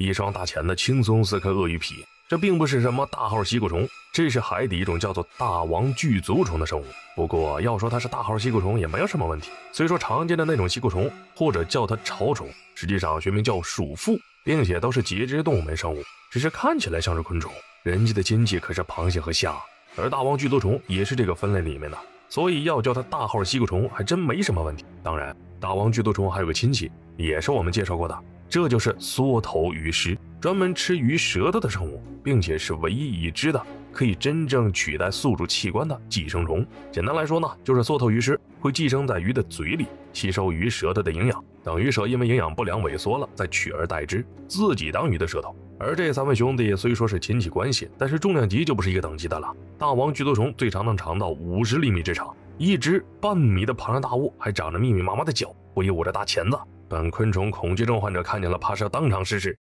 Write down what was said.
一双大钳子轻松撕开鳄鱼皮。这并不是什么大号吸骨虫，这是海底一种叫做大王巨足虫的生物。不过要说它是大号吸骨虫也没有什么问题。虽说常见的那种吸骨虫，或者叫它潮虫，实际上学名叫鼠腹，并且都是节肢动物门生物，只是看起来像是昆虫。人家的亲戚可是螃蟹和虾，而大王巨足虫也是这个分类里面的，所以要叫它大号吸骨虫还真没什么问题。当然，大王巨足虫还有个亲戚，也是我们介绍过的。这就是缩头鱼虱，专门吃鱼舌头的生物，并且是唯一已知的可以真正取代宿主器官的寄生虫。简单来说呢，就是缩头鱼虱会寄生在鱼的嘴里，吸收鱼舌头的营养，等鱼舌因为营养不良萎缩了，再取而代之，自己当鱼的舌头。而这三位兄弟虽说是亲戚关系，但是重量级就不是一个等级的了。大王巨足虫最长能长到五十厘米之长，一只半米的庞然大物，还长着密密麻麻的脚，挥舞着大钳子。本昆虫恐惧症患者看见了，怕是要当场失势。